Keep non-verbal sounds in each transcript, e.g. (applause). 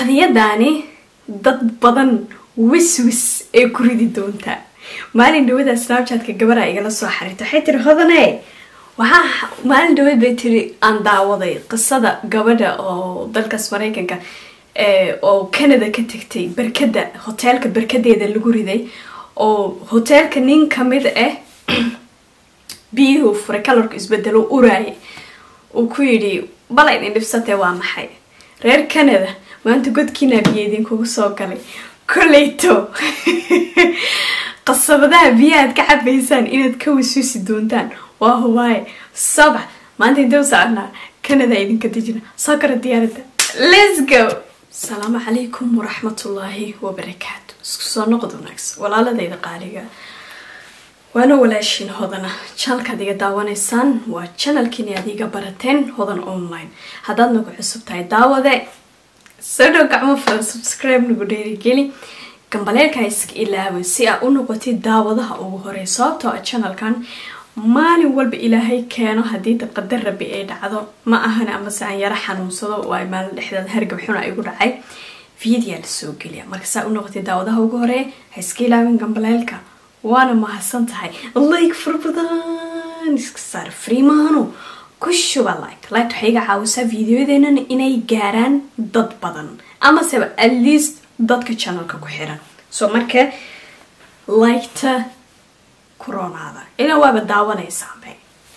qadiyadaani dad badan wiswis ee ku ridi doontaa? Maalin dhawada snapchatka gabara igala soo xariirta waxay tiri hodane. Waxaa maalin dhawad bay tiri aan daawaday qisada gabadha oo dalkaas mareykanka oo canada ka tagtay berkada hoteelka berkadeeda lagu riday oo hoteelka nin ka mid ah (clears throat) biyuhu furay kalarku isbedelo uraayay uu ku yidhi bala idin dhibsatee waa maxay? Reer canada maanta godkiinaa biyo idinkugu soo galay. Koleyto. Qasabadaha biyahaad ka cabaysaan inaad ka wasuusi doontaan. Waa hubaaye sobax maanta intee u soconaa canada idinka dejina. Soo kara diyaaradda let's go. Asalaamu calaykum waraxmatullaahi wabarakaatu. Isku soo noqod wanaagsan. Walaaladayda qaaliga. Waana walaashiin hodana. Janalkaad iga daawanaysaan waa janalkiini aad iga barateen hodan online. Haddaad nagu cusub tahay daawade soo dhow gacmo fulan subscribe nagu dheerigeli gambaleelka iska ilaaway si aa u noqotid daawadaha ugu horey sababtoo a janalkan maalin walba ilaahay keeno haddii qadar rabi ay dhacdo. Ma ahana amase aan yaro xanuunsado oo ay maalin dhexdeed hargab xuna igu dhacay. Vidiyaa la soo geliya. Marka saa u noqotid daawadaha ugu horreeya ha ilaawin gambaleelka waana mahadsan tahay. Like fara iska saar freemano ku shuba like like waxay iga caawisaa videoyadeennana inay gaaraan dad badan amaseba at least dadka channelka ku xiran. So marka liketa kuronaada ilaa waaba daawanaysaanbe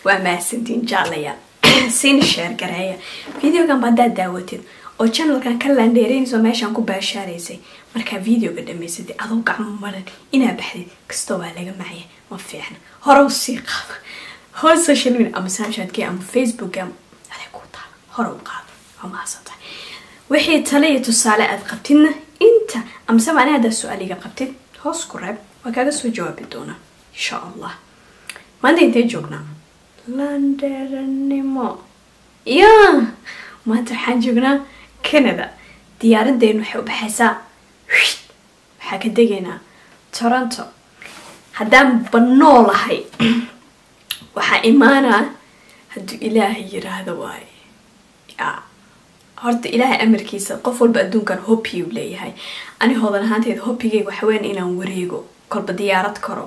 waa mahadsantiin jaalayaal (coughs) siina sheer gareeya videogan ba haddaad daawatid oo channelkan ka laandheereynayso meeshaan ku baashaaraysay markaa videoga dhamaysatay adoo gacmo maran inaa baxdid kastoo waa laga macya ma fiicna. Hore sii qaado hore social media ama snapchatki ama facebook ama aday ku taala hore u qaado waa mahadsantahay wixii tale iyo tusaale aad qabtidna inta amase haddaa su'aaliga qabtid hoos ku reeb waa kaaga soo jawaabi doonaa insha allah maanta intee joognaa landheeranimo ya maanta waxaan joognaa canada. Diyaaradeenu waxay u baxaysaa. Waxaa ka degaynaa toronto. Haddaan banoolahay waxaa imaanaa hadduu ilaahay yiraahdo waaye. Ya horta ilaahay amarkiisa qof walba adduunkan hopi u leeyahay. Ani hoodan ahaanteed hopigay waxweyn inaan wareego kolba diyaarad karo.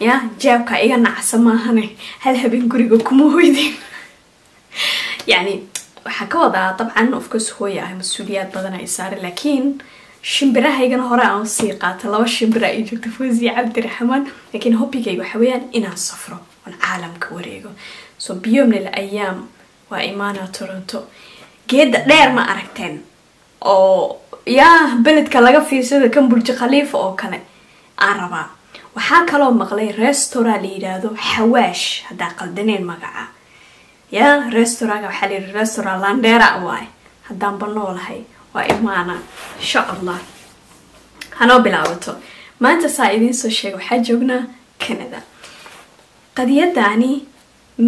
Ya jaabka iga nacsa maahane hal habeen guriga kuma hoydin yacni waxaa ka wadaa dabcan ofcourse hooya ah mas'uuliyaad badan ay saare laakiin shimbirahaygana hore aan sii qaata laba shimbira ay joogta fosiya cabdiraxmaan. Laakiin hobigay waxa weeyaan inaan safro oon caalamka wareego. So biyomnel ayaam waa imaana toronto. Geeda dheer ma aragteen? Oo yaa beledka laga fiirsado kan burji khaliifa oo kale. Aan rabaa. Waxaa kaloo maqlay restaurant la yidhaahdo xawaash haddaa qaldaneen magaca. Ya restauranga waxaa la yidhi restaurant landera waaye. Haddaan banoolahay waa imaana. Insha allah hanoo bilaabato. Maanta saa idiin soo sheega waxaa joognaa canada qadiyadani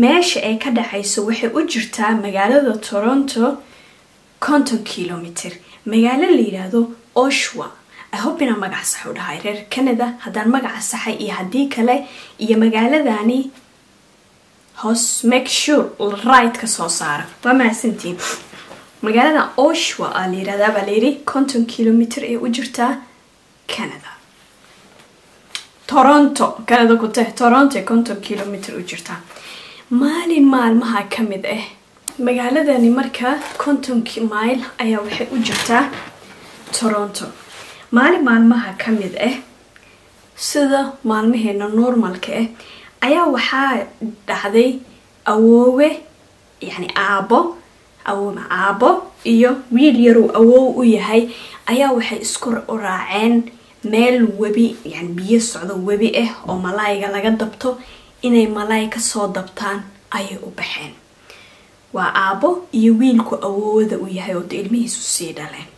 meesha ay ka dhacayso waxay u jirtaa magaalada toronto konton kilomitr magaalo la yidhaahdo oshwa ihope inaa magac sax u dhahay reer canada. Haddaan magaca saxay iyo haddii kale iyo magaaladani hoos make sure right ka soo saara waa mahadsantiin. Magaalada oshwa aa la yirahdaa baa layidhi konton kilomitr ee u jirtaa canada toronto canada ku tah toronto ee konton kilomitr u jirtaa maalin maalmaha ka mid ah magaaladani markaa kontonki mile ayaa waxay u jirtaa toronto. Maalin maalmaha ka mid ah sida maalmaheena normalka ah ayaa waxaa dhacday awoowe yacni aabo awoowe aabo iyo wiil yaruu awoow u yahay ayaa waxay isku raaceen meel webi yani biyo socdo webi ah oo malaayiga laga dabto inay malaay ka soo dabtaan ayay u baxeen. Waa aabo iyo wiilku awoowada u yahay oo ilmihiisu sii dhaleen.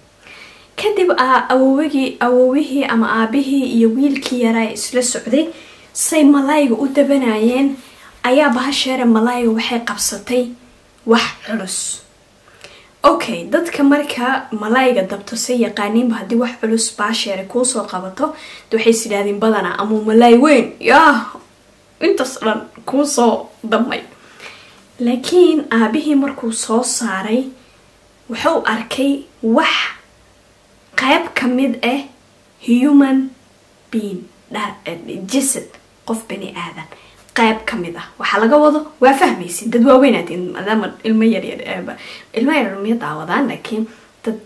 Kadib awoowagii awoowihii ama aabihii iyo wiilkii yaraa isla socday say malaayiga u dabanayeen ayaa bahasheere malaayiga waxay qabsatay wax culus okay dadka markaa malaayiga dabto say yaqaaniinba haddii wax culus baasheere kuusoo qabato de waxay is badanaa amuu malaay weyn. Yaa intaas dhan kuusoo damay. Laakiin aabihii markuu soo saaray wuxuu arkay wax ka mid ah human being jasad qof bani aadan qayb ka mid ah. Waxaa laga wado waa fahmaysin dad waaweynaadin maadaama ilmo yaryar ilmo yaryar miya daawadaan laakiin dad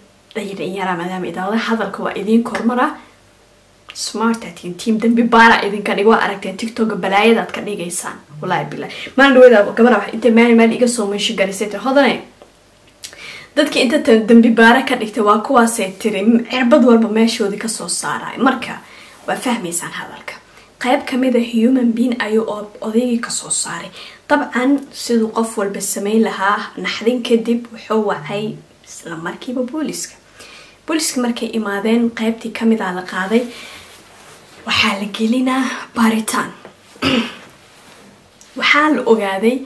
yaraa maadaama ay daawadaan hadalka waa idiin kormara. Smart atiin team. Dambi baara idinka dhig. Waa aragteen tiktoka balaayadaad ka dhigaysaan. Wallaahi bilahi maalin dhawada gabadha. Wax intay maalin maalin iga soo meesha garisay tir hodane dadkii inta dambi baara ka dhigtay waa kuwaasay tiri. Cirbad walba meeshoodii ka soo saaraya marka waa fahmaysaan hadalka qayb ka mid a human being ayuu odaygii ka soo saaray. Dabcan siduu qof walba sameyn lahaa naxdin kadib wuxuu wacay isla markiiba booliska booliska markay imaadeen qaybtii ka mid a la qaaday waxaa la gelinaa baaritaan. Waxaa la ogaaday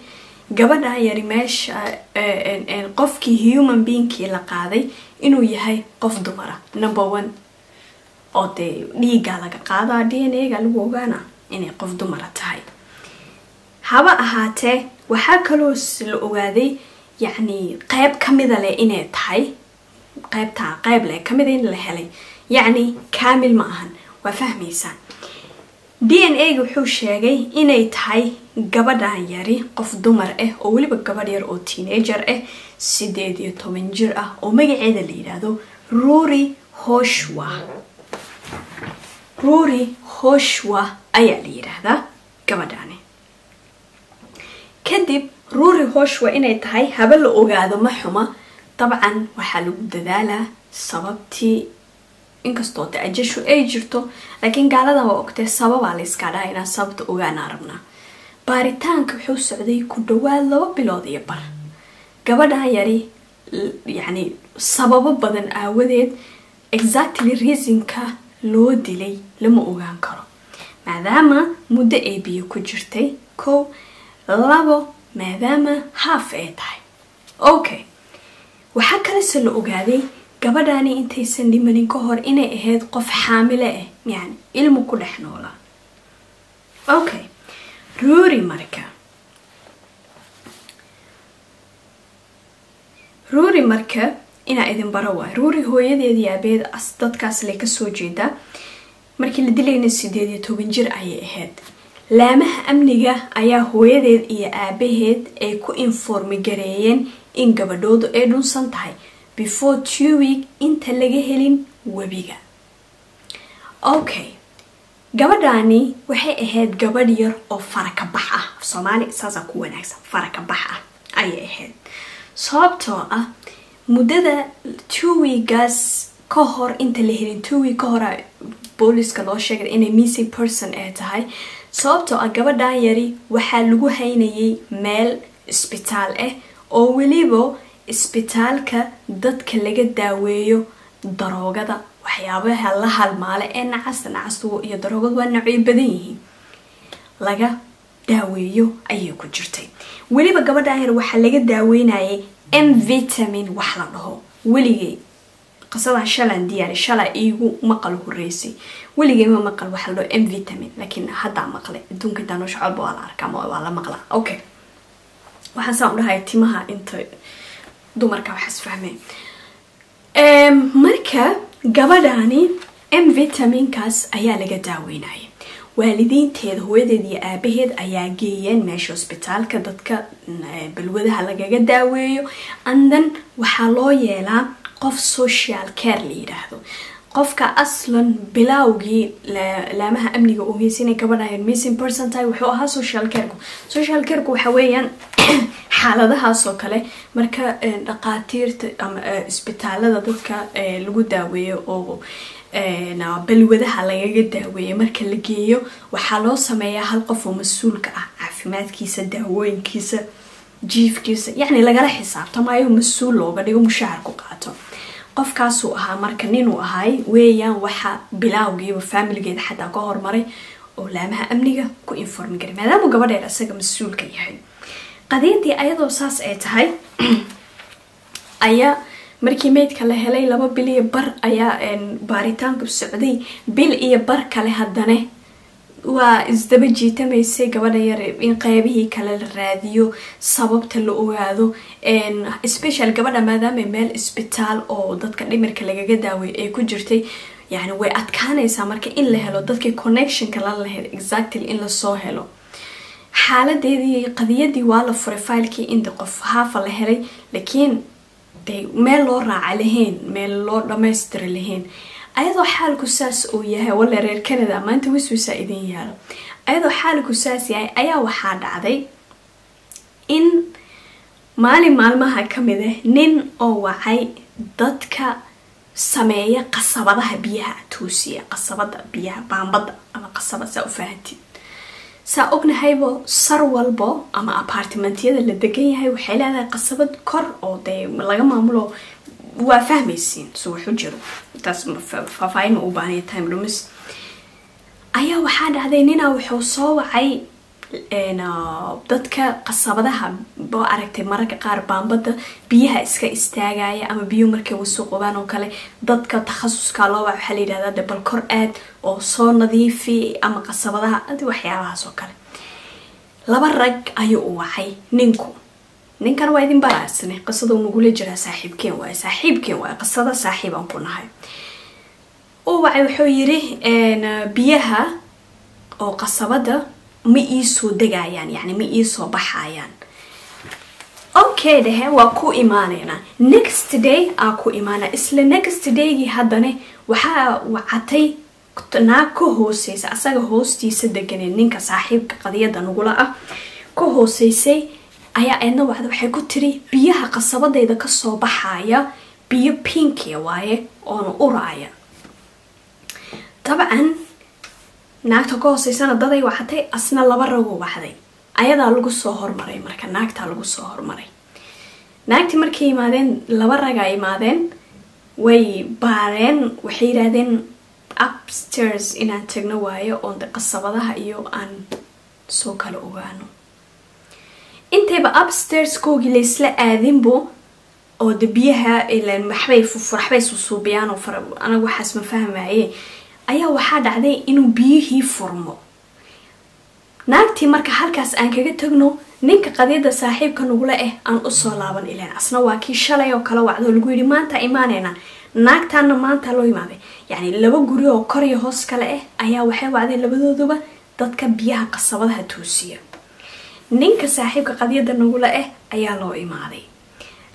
gabadha yari meesha qofkii human beingkii la qaaday inuu yahay qof dumara. Number one oo dee dhiigaa laga qaadaa d n a ga lagu ogaana inay qof dumara tahay. Haba ahaatee waxaa kaloo la ogaaday yacni qayb kamida leh inay tahay qaybtaa qayb leh kamida in la helay. Yacni kaamil ma ahan waa fahmaysaan. D n a ga wuxuu sheegay inay tahay gabadhan yari qof dumar ah oo weliba gabadh yar oo teenager ah sideed iyo toban jir ah oo magaceeda la yidhaahdo ruuri hoshwa ruuri hoshwa ayaa la yidhaahdaa gabadhani kadib ruuri hoshwa inay tahay haba la ogaado ma xuma. Dabcan waxaa lagu dadaalaa sababtii inkastoo de ajashu ay jirto laakiin gaaladan waa ogtee sababaa layskaa dhaha inaan sababta ogaanaa rabnaa baaritaanka wuxuu socday ku dhawaad laba bilood iyo bar. Gabadhan yari yacni sababo badan aawadeed exactly reasonka loo dilay lama ogaan karo. Maadaama muddo ay biyo ku jirtay kow labo maadaama haaf ay tahay. Okay waxaa kalese la ogaaday gabadhani intaysan dhimanin ka hor inay ahayd qof xaamile ah yani ilmu ku dhex noolaa okay ruuri marka. Ruuri marka inaa idin baro waay ruuri hooyadeedii aabeed as dadkaas lay ka soo jeedaa markii la dilayna sideed iyo toban jir ayay ahayd. Laamaha amniga ayaa hooyadeed iyo aabaheed ay ku informi gareeyeen in gabadhoodu ay dhunsan tahay. Before two week inta laga helin webiga. Okay gabadhani waxay ahayd gabadh yar oo farakabax ah. Soomaali saasaa ku wanaagsan. Farakabax ah ayay ahayd. Sababtoo ah muddada two weegaas ka hor inta la helin two week ka hora booliska loo sheegay inay missing person ay tahay. Sababtoo ah gabadhan yari waxaa lagu haynayay meel isbitaal ah oo weliba isbitaalka dadka laga daaweeyo daroogada. Waxyaabaha la halmaale ee nacasta nacasta iyo daroogadu waa nacyo badan yihiin. Laga daaweeyo ayay ku jirtay. Weliba gabadhan yar waxaa laga daaweynayay m vitamin wax la dhaho. Weligay qisadan shalan diyaari shala iigu maqal horeysay weligay ma maqal waxa la dhaho m vitamin laakiin haddaa maqlay adduunka intaa noosha colba waa la arkaa ma waa la maqlaa. Okay waxaan saan u dhahay timaha inta dumarka waxaas fahmeen marka gabadhani m vitaminkaas ayaa laga daaweynaya waalidiinteeda hooyadeed iyo aabaheed ayaa geeyeen meesha hosbitaalka dadka balwadaha lagaga daaweeyo. Andan waxaa loo yeelaa qof social care la yidhaahdo. Qofka aslan bilowgii laamaha amniga ogeysanay gabadha missing person wuxuu ahaa social careku social careku waxa weeyaan (clears throat) xaaladahaasoo kale marka dhaqaatiirta ama isbitaalada dadka lagu daaweeyo oo balwadaha lagaga daaweeya marka la geeyo waxaa loo sameeyaa hal qof oo mas'uulka ah caafimaadkiisa daawooyinkiisa jiifkiisa yacni lagala xisaabtamayo mas'uul looga dhigo mushahar ku qaato. Qofkaasuu ahaa marka ninuu ahaay weeyaan waxaa bilaawgiiba faamiligeeda xataa ka hormaray oo laamaha amniga ku informi garay maadaamuu gabadheer isaga mas'uulka yahay. Qadiintii ayadoo saas ay tahay (clears throat) ayaa markii meydka la helay laba bil iyo bar ayaa baaritaanku socday. Bil iyo bar kale haddana waa isdaba jiitamaysay gabadha yar in qeybihii kale la raadiyo sababta la ogaado. Special gabadha maadaama meel isbitaal oo dadka dhimirka lagaga daaway ay ku jirtay yani way adkaanaysaa marka in la helo dadkii connectionka la lahayd exactly in la soo helo. Xaaladeedii qadiyadii waa la furay filekii inta qof haafa la helay laakiin meel loo raaca lahayn meel loo dhamaystira lahayn ayadoo xaalku saas uu yahay walla reer canada maanta wiswisaa idin yaalo. Ayadoo xaalku saas yahay ayaa waxaa dhacday in maalin maalmaha ka mid ah nin oo wacay dadka sameeya qasabadaha biyaha tuusiya qasabada biyaha baambada ama qasabad saa u fahantiin saa ognahaybo sar walbo ama apartimentyada la degan yahay waxay leedahay qasabad kor oo dee laga maamulo waa fahmaysiin si waxu jiro. Taas faafaahin u baahanya time lumis ayaa waxaa dhacday ninaa wuxuu soo wacay dadka qasabadaha boo aragtay mararka qaar baambada biyaha iska istaagaya ama biyo markay wasuuqobaan oo kale dadka takhasuska loo wac waxaa la yidhahdaa de bal kor aad oo soo nadiifi ama qasabadaha waxyaabahaas oo kale. Laba rag ayuu u wacay ninku. Ninkan waa idin baraasne qisada nagula jiraa saaxiibkeen waay saaxiibkeen waay qisada saaxiib aan ku nahay. Uu wacay wuxuu yiri biyaha oo qasabada ma iisoo degayaan yani ma iisoo baxayaan. Okay dhehe waa ku imaaneynaa next day aa ku imaana. Isla next daygii haddana waxaa wacatay naag ka hooseysa asaga hoostiisa deganeed ninka saaxiibka qadiyada nagula ah ka hooseysay ayaa eedna wacda waxay ku tiri biyaha qasabadeyda ka soo baxaya biyo pinkia waaye oona uraaya dabcan naagta ka hooseysana daday wacatay asna laba ragoo wacday ayadaa lagu soo hormaray marka naagtaa lagu soo hormaray. Naagtii markay yimaadeen laba ragaa imaadeen way baareen waxay yidhaahdeen upstairs inaan tagno waayo oon qasabadaha iyo aan soo kala ogaano. Intayba upstairs koogii laysla aadinbo oo de biyaha waxbay fufur waxbay susuubiyaan oo fara anagu waxaas ma fahmaye ayaa waxaa dhacday inuu biyihii furmo. Naagtii marka halkaas aan kaga tagno ninka qadiyada saaxiibka nagula ah aan u soo laaban ilaan asna waa kii shalay oo kala wacdo. Lagu yidhi maanta imaaneyna. Naagtaana maanta loo imaaday. Yacni laba guri oo kor iyo hoos kale ah ayaa waxay wacday labadooduba dadka biyaha qasabadaha toosiya ninka saaxiibka qadiyada nagula ah ayaa loo imaaday.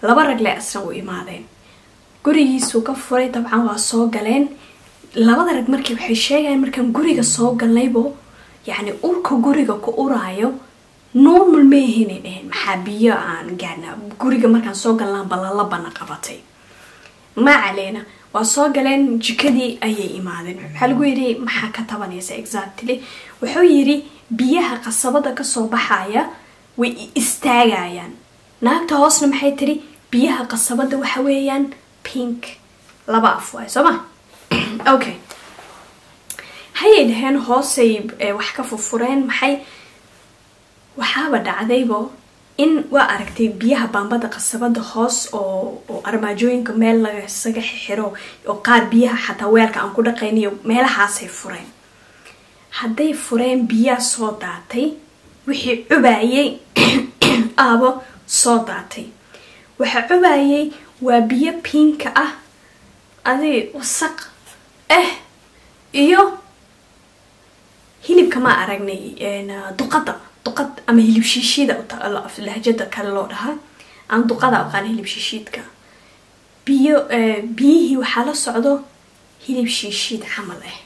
Laba ragle asna u imaadeen gurigiisuu ka furay dabcan waa soo galeen labada rag markii waxay sheegayaan markaan guriga soo galnaybo yacni urka guriga ku uraayo normal maahinay dheheen maxaa biyo aan gaadna guriga markaan soo galnaan balalabana qabatay maa caleena waa soo galeen jikadii ayay imaadeen. Waxaa lagu yidhi maxaa ka tabanaysa exactly? Wuxuu yidhi biyaha qasabada ka soo baxaya way istaagayaan. Naagta hoosna maxay tiri biyaha qasabada waxa weeyaan pink. Laba af waay soo ma okay hayay dhaheen hoosay wax ka furfureen maxay? Waxaaba dhacdaybo in waa aragtay biyaha baambada qasabada hoos oo oo armaajooyinka meel lagasaga xiro oo qaar biyaha xataa weelka aan ku dhaqayniyo meelahaasay fureen. Hadday fureen biyaa soo daatay wixii cubaayay (coughs) aabo soo daatay. Waxa cubaayay waa biyo piinka ah adi wasaq eh iyo hilibka ma aragnay duqada duqad ama hilib shiishiida lahjada kale loo dhahaa. Aan duqada aqaana hilib shiishiidka biyo biyihii waxaa la socdo hilib shiishiid camal ah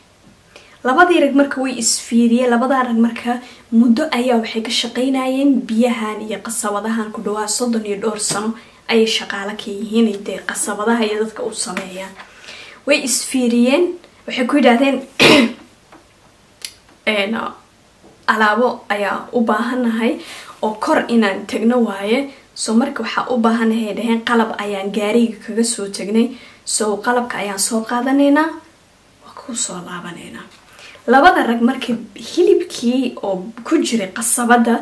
labadii rag marka way isfiiriyeen labadaa rag marka muddo ayaa waxay ka shaqaynayeen biyahan iyo qasabadahan ku dhawaa soddon iyo dhowr sano ayay shaqaalo ka yihiin dee qasabadaha iyo dadka u sameeyaan way isfiiriyeen. Waxay ku yidhaahdeen (clears throat) alaabo ayaa u baahanahay oo kor inaan tagno waaye. Soo marka waxaa u baahanahay dhaheen qalab ayaan gaariga kaga soo tagnay. So qalabka ayaan soo qaadanaynaa waa ku soo laabanaynaa labada rag marka hilibkii oo ku jiray qasabada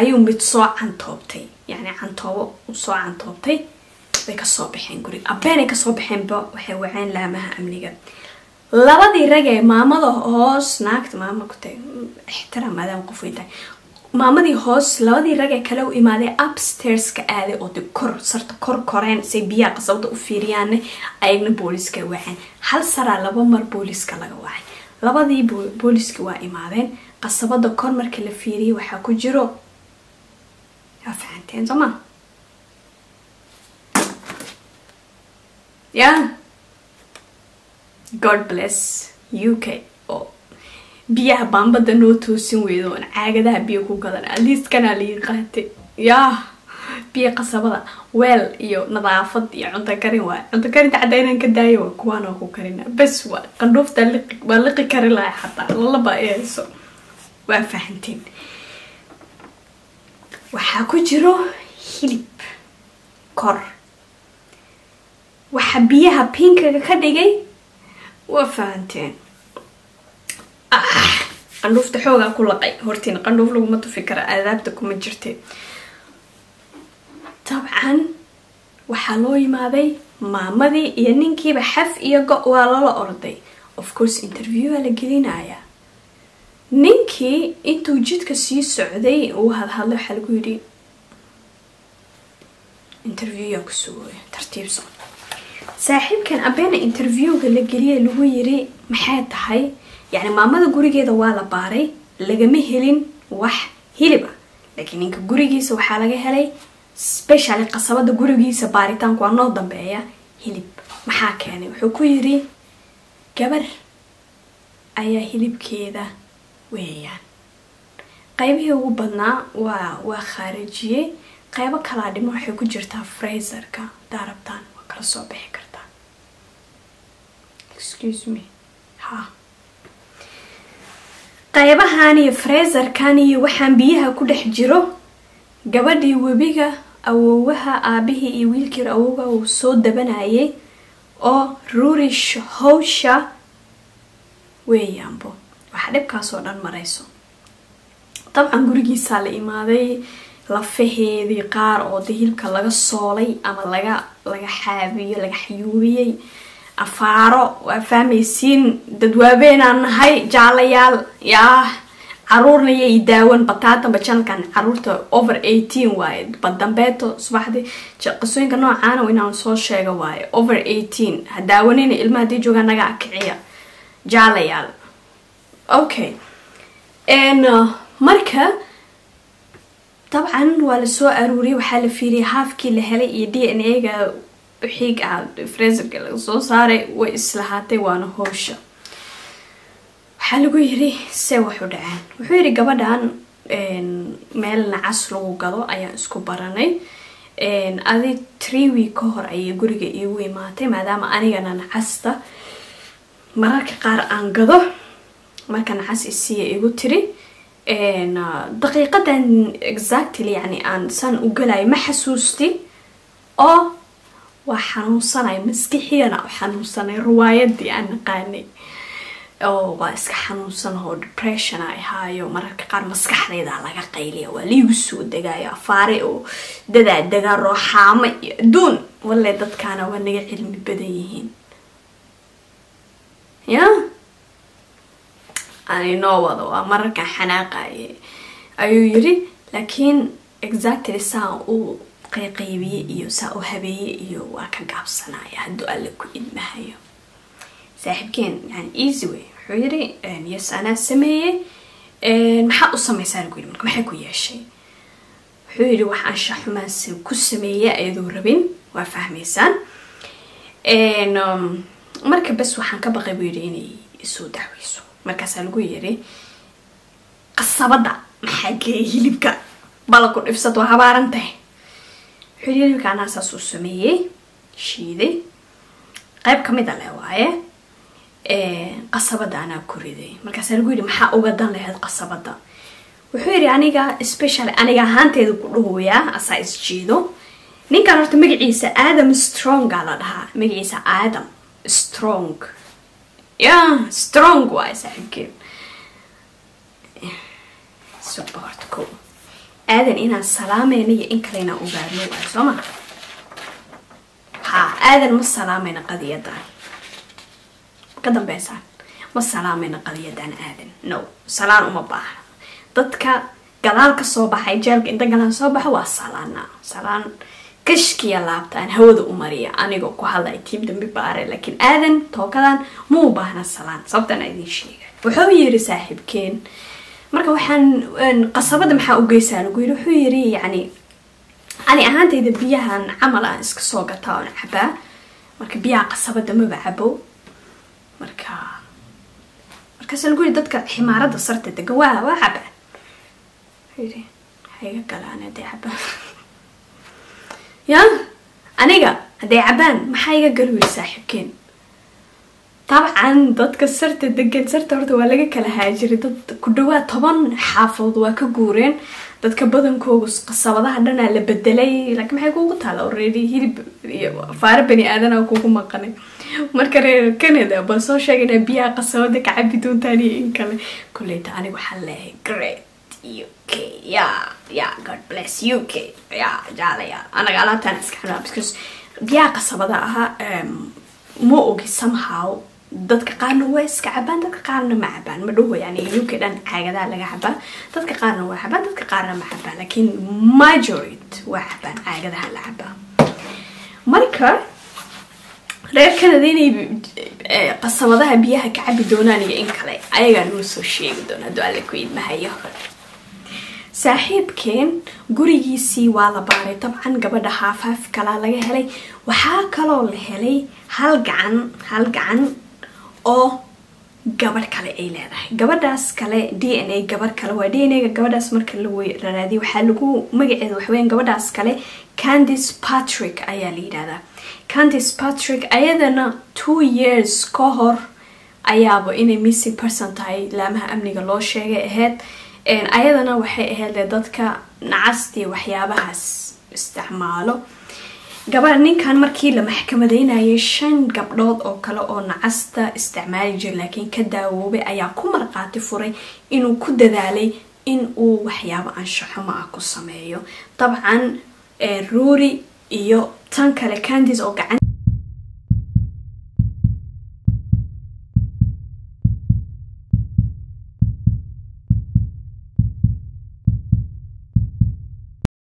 ayuu mid soo cantoobtay. Yacni cantoobo soo cantoobtay bay ka soo baxeen guriga abeenay ka soo baxeenba waxay waceen laamaha amniga. Labadii rag maamada hoos naagta maama ku tahay ixtiraam maadaama qof way tahay. Maamadii hoos labadii rag kale u imaaday upstairska aaday oo de kor sarta kor koreen say biyaha qasabada u fiiriyaanne ayagna booliska waceen. Hal saraa laba mar booliska laga wacay. Labadii booliski waa imaadeen. Qasabada kor marka la fiiriyay waxaa ku jiro yaa fahanteen ya god bless u k oo biyaha baambada noo toosin weydo oon caagadaha biyo ku gadan aliiskanaa lii qaatay yaa biyo qasabada weel iyo nadaafad iyo cunto karin waay cunto karinta cadda inaan ka daayo waa kuwaanoo ku karina. Bas waa qandhuufta waa liqi kari lahay xataa lalaba hayso waa fahanteen waxaa ku jiro hilib. Kor waxa biyaha pinkaga ka dhigay? Waa fahanteen. Qandhuufta xoogaa ku laqay. Hortiina qandhuuf laguma tufi kara aadaabta kuma jirte. Dabcan waxaa loo yimaaday maamadii iyo ninkiiba xaf iyo go- waa lala orday. Of course interviewa la gelinayaa ninkii intuu jidka sii socday uu hadhadlo waxaa lagu yidhi interviewyaa ku sugooya tartiibso saaxiibkan abeena interviewga la geliyay lagu yiri maxay tahay? Yacni maamada gurigeeda waa la baaray lagama helin wax hilib ah. Laakiin ninka gurigiisa waxaa laga helay specially qasabada gurigiisa baaritaanku waa noo dambeeya hilib. Maxaa keenay? Wuxuu ku yiri gabar ayaa hilibkeeda weeyaan. Qaybihii ugu badnaa waa waa khaarijiyey qaybo kalaa dhimo waxay ku jirtaa fraiserka hadaa rabtaan waa kala soo bixi kartaa qaybahan iyo fraiserkan iyo waxaan biyaha ku dhex jiro gabadhii webiga awoowaha aabihii iyo wiilkii awowga uu soo dabanayay oo ruurish howsha weeyaanbo waxaa dhibkaasoo dhan marayso dabcan gurigiisaa la imaaday lafaheedii qaar oo de hilibka laga soolay ama laga laga xaabiyo laga xayuubiyey. Afaaro waa fahmaysiin dadwaabeenaan nahay jaalayaal yaa caruurna yay daawan bataatanba janalkan carruurta over eighteen waaye. Badambeeto subaxdii. Qisooyinka noocaana inaan soo sheega waaye. Over eighteen. Ha daawanina ilmaha haddii joogaa naga akiciya. Jaalayaal okay. Marka dabcan waa la soo aruuriyay waxaa la fiiriyay haafkii la helay iyo d n a ga xiig ah freserka laga soo saaray way islahaatay waana howsha waxaa lagu yiri see waxu dhaceen wuxuu yidhi gabadhan meel nacas lagu gado ayaan isku baranay adi tree week ka hor ayay guriga iigu imaatay maadaama anigana nacasta mararka qaar aan gado marka nacas isiiya igu tiri daqiiqadan exactly yani aan san u galayo ma xasuusti oo waa xanuunsanay maskixiyana u xanuunsanay riwaayadii aan naqaanay oo waa iska xanuunsanahoo depression a ahaayo mararka qaar maskaxdayda laga qayliya waa liigu soo degaayo afaare oo dadaa degaa rooxaamo iyo adduun walle dadkaana waa naga cilmi badan yihiin ya aninoo wado waa mararkan xanaaqaye ayuu yiri laakiin exactly saa u qayqaybiyey iyo saa u habeeyey iyo waa ka gaabsanaya hadduu alle ku ilmahayo. Saaxiibkeen yani easy way. Wuxuu yiri yes anaa sameeyey. Maxaa u sameysaa lagu yiri marka maxay ku yeeshay? Wuxuu yiri wax anshaxumaanse ku sameeya ayadoo rabin. Waa fahmaysaan. Marka bes waxaan ka baqay buu yiri inay soo dacweyso markaasaa lagu yiri qasabada maxaa geeyay hilibka balaku dhibsad waa habaaran tahay wuxuu yiri hilibka anaa saas u sameeyey shiiday qayb ka mid a leh waaye qasabada anaa ku riday. Markaasaa lagu yidhi maxaa uga dan lahayd qasabada? Wuxuu yidhi aniga special aniga ahaanteeda ku dhahoyaa asaa isjiido ninkan horta magaciisa adam stronga la dhahaa. Magaciisa adam strong ya strong suba horta ko aadan inaan salaameyna iyo in kale inaan ogaadno waay soo ma ha aadan ma salaamayna qadiyadan ka dambeysaan ma salaamayna qaliyadan aadan no salaan uma baahna. Dadka gadaal ka soo baxay jeelka inta galaan soo baxa waa salaana salaan kashkiya laabta aan hawada u mariya anigoo ku hadlay tiim dambi baare laakiin aadan tookadan ma u baahna salaan sababtan idin sheega wuxuu yiri saaxiibkeen marka waxaan qasabada maxaa u geysaa lagu yiri wuxuu yiri yacni ani ahaantayda biyahan camal aan iska soo gataa oon cabaa. Marka biyaha qasabada maba cabo. Marka markaas lagu yiri dadka ximaarada sarta degan waa waa cabaa. Yiri hayga galaan hadday cabaan (laughs) ya? Aniga hadday cabaan maxaa iga gal yiri saaxiibkeen dabcan dadka sarta degan sarta horta waa laga kala haajiray dad ku dhawaad toban xaafadood waa ka guureen. Dadka badankooga qasabadaha dhanaa la bedelay. Laakiin maxay kugu taala already? Hilib iyo faare bani aadana kugu maqanay. Marka reer canada bal soo sheegayna biyaha qasabada ka cabi doontaan iyo in kale. Kuleyta aniga waxaan leeyahay great u k. Ya ya god bless u k. Ya jaalaya anaga alaabtaan iska xanaa because biyaha qasabada ahaa ma ogi somehow dadka qaarna waa iska cabaan dadka qaarna ma cabaan. Ma dhaho yani uk dhan caagadaa laga cabaa. Dadka qaarna waa cabaan dadka qaarna ma cabaan. Laakiin majorit waa cabaan caagadaha la cabaa. Marka reer canada inay qasabadaha biyaha ka cabi doonaan iyo in kale ayagaa noo soo sheegi doona hadduu ku idmahayo saaxiibkeen gurigiisii waa la baaray. Dabcan gabadha haafaaf kalaa laga helay. Waxaa kaloo la helay hal gacan hal gacan oo gabadh kale ay leedahay. Gabadhaas kale d n a gabadh kale waa d n a ga gabadhaas marka la raadiyo waxaa lagu magaceeda waxaweyan gabadhaas kale candice patrick ayaa la yidhahdaa candice patrick ayadana two years ka hor ayaaba inay missing person tahay laamaha amniga loo sheegay ahayd ayadana waxay ahayd le dadka nacastii waxyaabahaas isticmaalo. Gabadha ninkan markii la maxkamadeynayay shan gabdhood oo kale oo nacasta isticmaali jira laakiin ka daawoobay ayaa ku marqaati furay inuu ku dadaalay in uu waxyaabo anshaxumo ah ku sameeyo. Dabcan ruuri iyo tan kale candice oo gacan